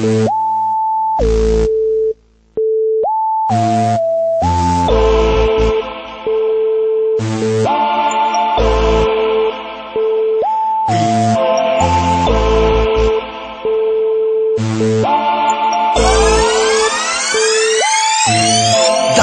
you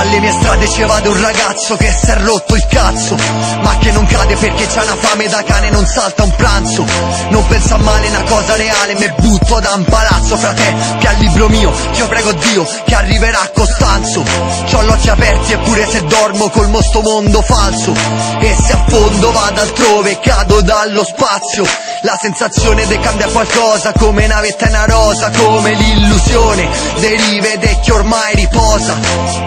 Dalle mie strade ci vado un ragazzo che si è rotto il cazzo Ma che non cade perché c'ha una fame da cane non salta un pranzo. Non pensa male, una cosa reale, me butto da un palazzo Frate, che al libro mio, io prego Dio che arriverà a Costanzo. C'ho gli occhi aperti eppure se dormo col mosto mondo falso. E se affondo vado altrove, cado dallo spazio. La sensazione de cambia qualcosa come navetta e una rosa Come l'illusione derive ed che ormai riposa.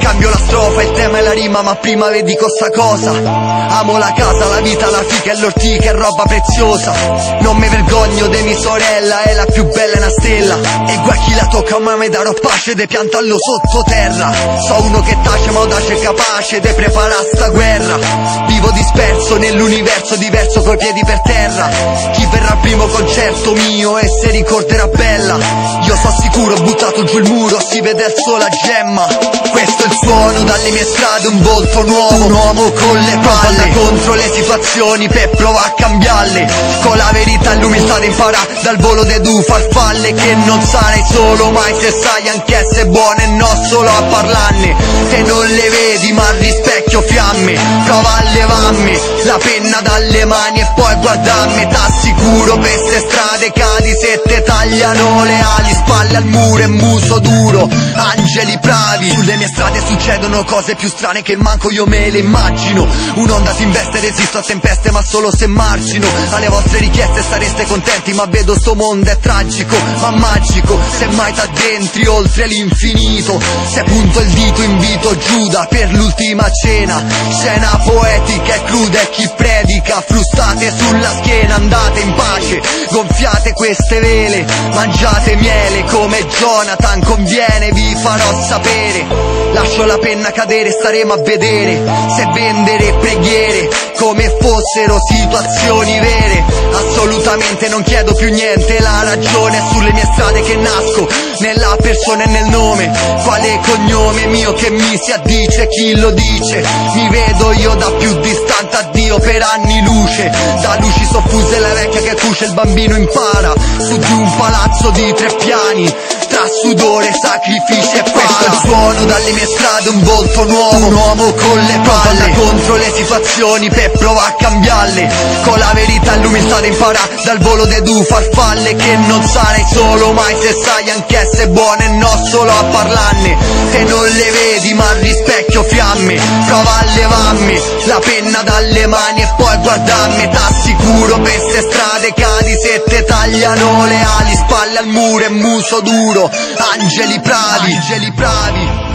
Cambio la strofa, il tema e la rima ma prima vedi cosa cosa. Amo la casa, la vita, la fica e l'ortica è roba preziosa. Non mi vergogno de mia sorella, è la più bella e una stella. E guai chi la tocca ma mi darò pace de piantallo sottoterra. So uno che tace ma audace e capace de preparare sta guerra. Vivo disperso nell'universo diverso coi piedi per terra. Chi verrà al primo concerto mio e se ricorderà bella. Io so sicuro, ho buttato giù il muro, si vede il sole a gemma Questo è il suono dalle mie strade, un volto nuovo. Un uomo con le palle contro le situazioni per provare a cambiarle. Con la verità e l'umiltà di imparare dal volo de due farfalle Che non sarai solo mai se sai anche se buone non solo a parlarne. Se non le vedi ma al rispecchio fiamme Prova a levarmi la penna dalle mani e poi guardarmi. T'assicuro sicuro per ste strade cadi se te tagliano le ali Spalle al muro e muso duro. Angeli bravi Sulle mie strade succedono cose più strane che manco io me le immagino. Un'onda si investe resisto a tempeste ma solo se margino Alle vostre richieste sareste contenti ma vedo sto mondo è tragico ma magico. Se mai t'addentri oltre l'infinito Se punto il dito invito Giuda per l'ultima cena. Scena poetica e cruda e chi predica Frustate sulla schiena andate in pace. Gonfiate queste vele, mangiate miele come Jonathan conviene Vi farò sapere, lascio la penna cadere staremo a vedere Se vendere preghiere come fossero situazioni vere. Assolutamente non chiedo più niente, la ragione è sulle mie strade che nasco Nella persona e nel nome, quale cognome mio che mi si addice, chi lo dice? Mi vedo io da più distante a Dio per anni luce. Da luci soffuse la vecchia che cuce il bambino impara Su di un palazzo di tre piani tra sudore, sacrifici e para il suono dalle mie strade, un volto nuovo. Un uomo con le palle. contro le situazioni per provare a cambiarle. Con la verità l'umiltà di imparare. Dal volo de due farfalle Che non sarai solo mai se sai anche se buone e non solo a parlarne. Se non le vedi ma al rispecchio fiamme. Prova levarmi la penna dalle mani e poi guardarmi. T'assicuro per ste strade cadi se te tagliano le ali Spalle al muro e muso duro. Angeli bravi, angeli bravi